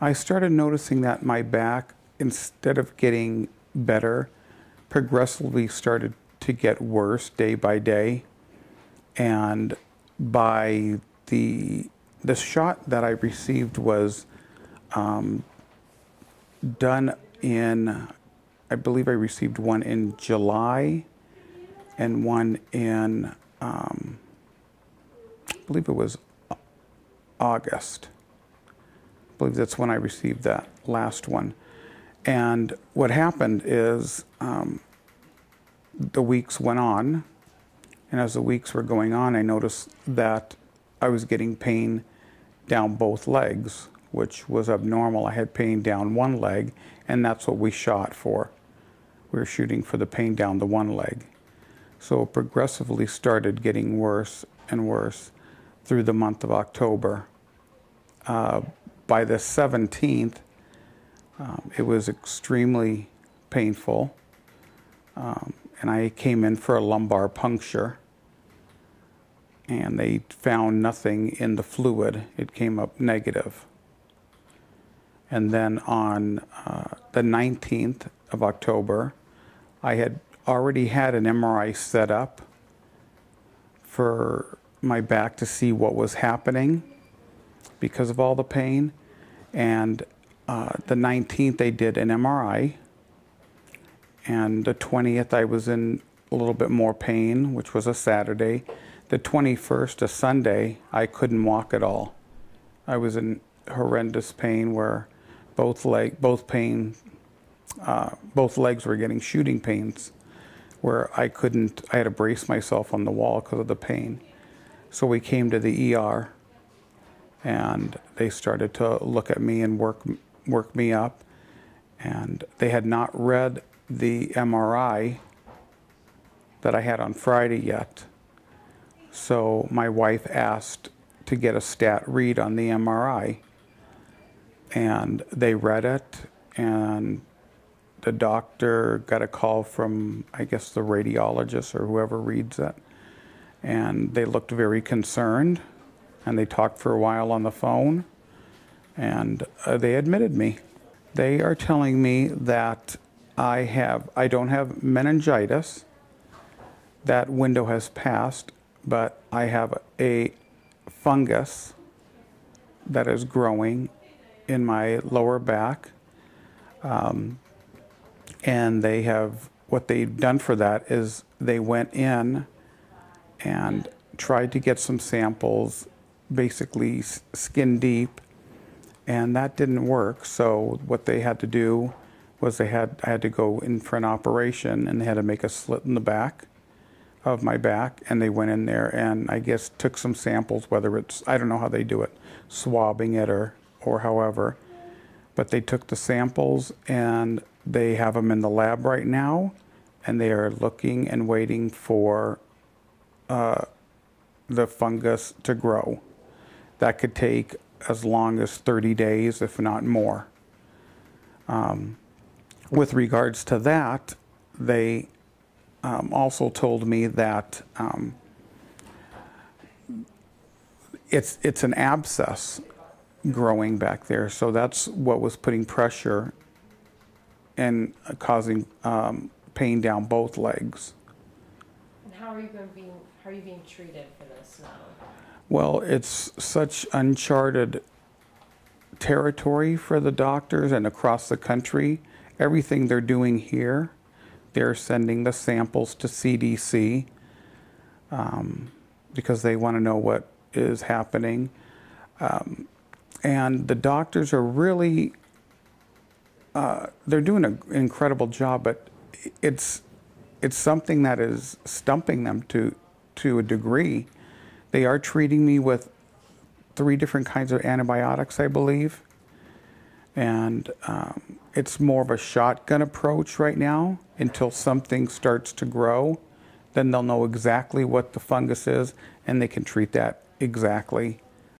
I started noticing that my back, instead of getting better, progressively started to get worse day by day. And by the the shot that I received was um, done in, I believe I received one in July and one in, um, I believe it was August. Believe that's when I received that last one. And what happened is um, the weeks went on, and as the weeks were going on, I noticed that I was getting pain down both legs, which was abnormal. I had pain down one leg, and that's what we shot for. We were shooting for the pain down the one leg. So it progressively started getting worse and worse through the month of October. Uh, by the 17th, um, it was extremely painful, um, and I came in for a lumbar puncture and they found nothing in the fluid. It came up negative. And then on uh, the 19th of October, I had already had an MRI set up for my back to see what was happening because of all the pain. And uh, the 19th, they did an MRI. And the 20th, I was in a little bit more pain, which was a Saturday the 21st, a Sunday, I couldn't walk at all. I was in horrendous pain where both leg, both pain, uh, both legs were getting shooting pains, where I couldn't. I had to brace myself on the wall because of the pain. So we came to the ER, and they started to look at me and work work me up, and they had not read the MRI that I had on Friday yet so my wife asked to get a stat read on the MRI. And they read it, and the doctor got a call from, I guess, the radiologist or whoever reads it. And they looked very concerned, and they talked for a while on the phone, and uh, they admitted me. They are telling me that I have, I don't have meningitis. That window has passed but I have a fungus that is growing in my lower back. Um, and they have, what they've done for that is they went in and tried to get some samples, basically skin deep, and that didn't work. So what they had to do was they had, I had to go in for an operation and they had to make a slit in the back of my back and they went in there and I guess took some samples, whether it's, I don't know how they do it, swabbing it or, or however. But they took the samples and they have them in the lab right now and they are looking and waiting for uh, the fungus to grow. That could take as long as 30 days, if not more. Um, with regards to that, they um, also told me that um, it's it's an abscess growing back there, so that's what was putting pressure and causing um, pain down both legs. How are you being how are you being treated for this now? Well, it's such uncharted territory for the doctors and across the country. Everything they're doing here they're sending the samples to CDC um, because they want to know what is happening. Um, and the doctors are really, uh, they're doing an incredible job, but it's, it's something that is stumping them to, to a degree. They are treating me with three different kinds of antibiotics, I believe. And um, it's more of a shotgun approach right now until something starts to grow. Then they'll know exactly what the fungus is and they can treat that exactly.